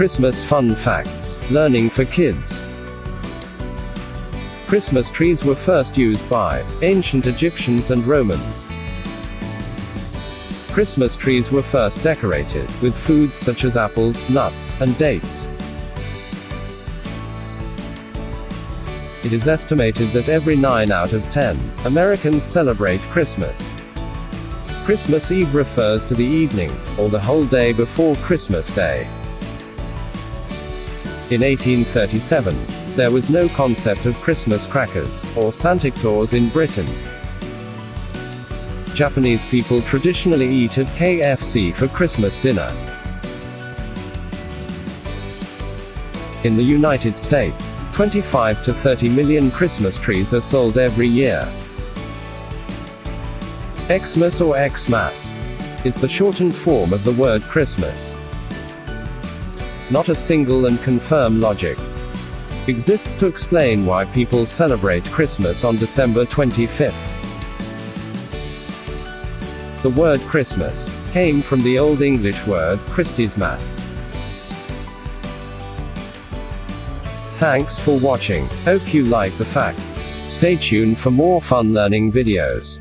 Christmas Fun Facts Learning for Kids. Christmas trees were first used by ancient Egyptians and Romans. Christmas trees were first decorated with foods such as apples, nuts, and dates. It is estimated that every 9 out of 10 Americans celebrate Christmas. Christmas Eve refers to the evening, or the whole day before Christmas Day. In 1837, there was no concept of Christmas crackers, or Santa Claus in Britain. Japanese people traditionally eat at KFC for Christmas dinner. In the United States, 25 to 30 million Christmas trees are sold every year. Xmas or Xmas is the shortened form of the word Christmas. Not a single and confirmed logic exists to explain why people celebrate Christmas on December 25th. The word Christmas came from the Old English word Christismas. Thanks for watching. Hope you like the facts. Stay tuned for more fun learning videos.